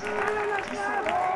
¡Sí,